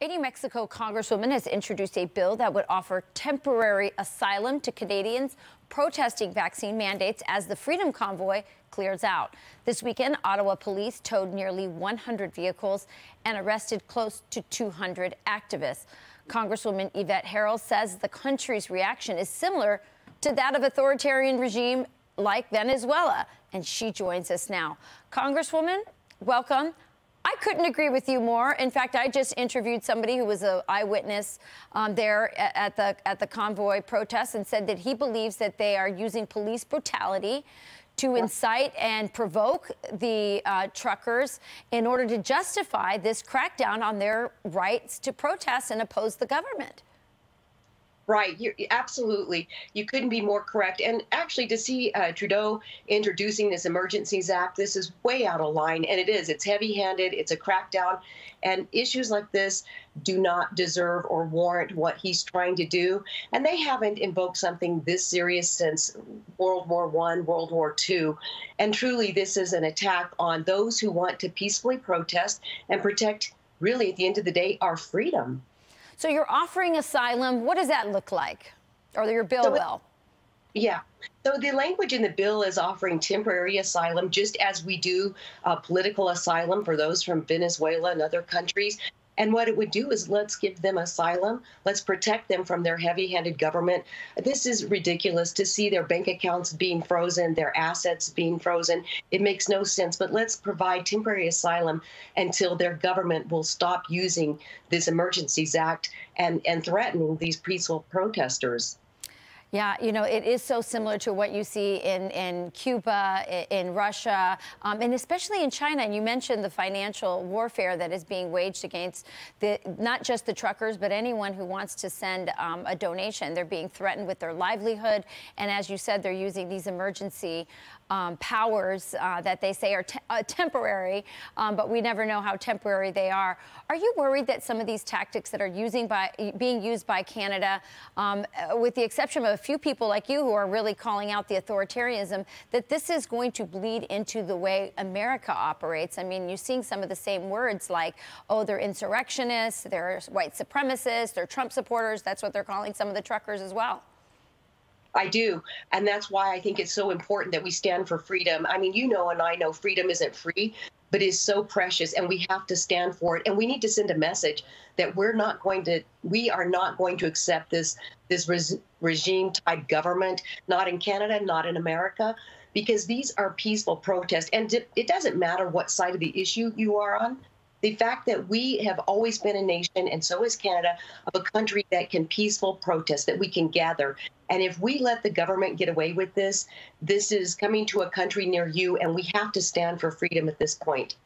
A New Mexico Congresswoman has introduced a bill that would offer temporary asylum to Canadians protesting vaccine mandates as the Freedom Convoy clears out. This weekend, Ottawa police towed nearly 100 vehicles and arrested close to 200 activists. Congresswoman Yvette Herrell says the country's reaction is similar to that of authoritarian regime like Venezuela, and she joins us now. Congresswoman, welcome. I couldn't agree with you more. In fact, I just interviewed somebody who was an eyewitness um, there at the at the convoy protest and said that he believes that they are using police brutality to incite and provoke the uh, truckers in order to justify this crackdown on their rights to protest and oppose the government. Right, you absolutely. You couldn't be more correct. And actually, to see uh, Trudeau introducing this Emergencies Act, this is way out of line, and it is. It's heavy-handed. It's a crackdown, and issues like this do not deserve or warrant what he's trying to do. And they haven't invoked something this serious since World War One, World War Two, and truly, this is an attack on those who want to peacefully protest and protect. Really, at the end of the day, our freedom. So you're offering asylum. What does that look like? Or your bill so will? Yeah. So the language in the bill is offering temporary asylum, just as we do uh, political asylum for those from Venezuela and other countries. And what it would do is let's give them asylum. Let's protect them from their heavy handed government. This is ridiculous to see their bank accounts being frozen, their assets being frozen. It makes no sense. But let's provide temporary asylum until their government will stop using this Emergencies Act and, and threatening these peaceful protesters. Yeah, you know, it is so similar to what you see in, in Cuba, in, Russia, um, and especially in China. And you mentioned the financial warfare that is being waged against the, not just the truckers, but anyone who wants to send um, a donation. They're being threatened with their livelihood. And as you said, they're using these emergency um, powers uh, that they say are te uh, temporary, um, but we never know how temporary they are. Are you worried that some of these tactics that are using by, being used by Canada, um, uh, with the exception of few people like you who are really calling out the authoritarianism, that this is going to bleed into the way America operates. I mean, you're seeing some of the same words like, oh, they're insurrectionists, they're white supremacists, they're Trump supporters. That's what they're calling some of the truckers as well. I do. And that's why I think it's so important that we stand for freedom. I mean, you know, and I know freedom isn't free, but is so precious and we have to stand for it. And we need to send a message that we're not going to we are not going to accept this this regime type government not in canada not in america because these are peaceful protests. And it doesn't matter what side of the issue you are on the fact that we have always been a nation, and so is Canada, of a country that can peaceful protest, that we can gather. And if we let the government get away with this, this is coming to a country near you, and we have to stand for freedom at this point.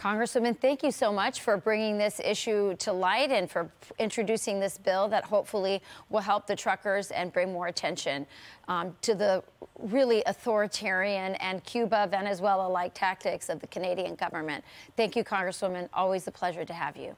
Congresswoman, thank you so much for bringing this issue to light and for introducing this bill that hopefully will help the truckers and bring more attention um, to the really authoritarian and Cuba, Venezuela like tactics of the Canadian government. Thank you, Congresswoman. Always a pleasure to have you.